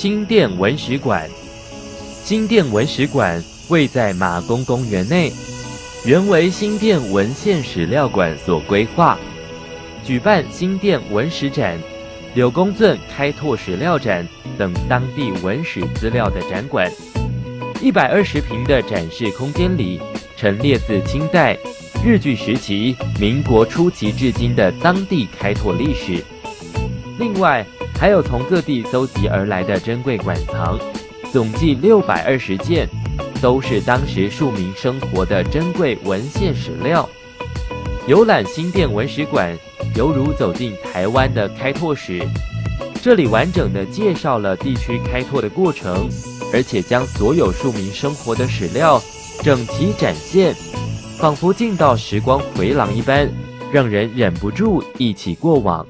新店文史馆。新店文史馆位在马公公园内，原为新店文献史料馆所规划，举办新店文史展、柳公圳开拓史料展等当地文史资料的展馆。一百二十平的展示空间里，陈列自清代、日据时期、民国初期至今的当地开拓历史。另外，还有从各地搜集而来的珍贵馆藏，总计六百二十件，都是当时庶民生活的珍贵文献史料。游览新店文史馆，犹如走进台湾的开拓史。这里完整的介绍了地区开拓的过程，而且将所有庶民生活的史料整齐展现，仿佛进到时光回廊一般，让人忍不住忆起过往。